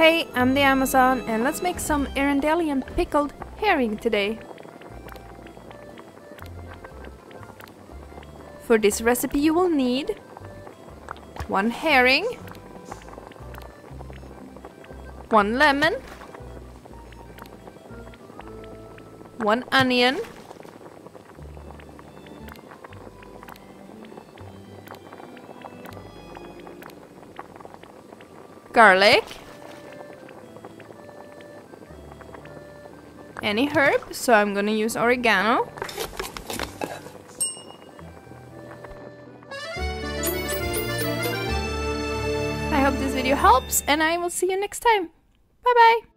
Hey, I'm the Amazon and let's make some Arendellian pickled herring today. For this recipe you will need one herring, one lemon, one onion, garlic, any herb, so I'm gonna use oregano. I hope this video helps and I will see you next time. Bye bye!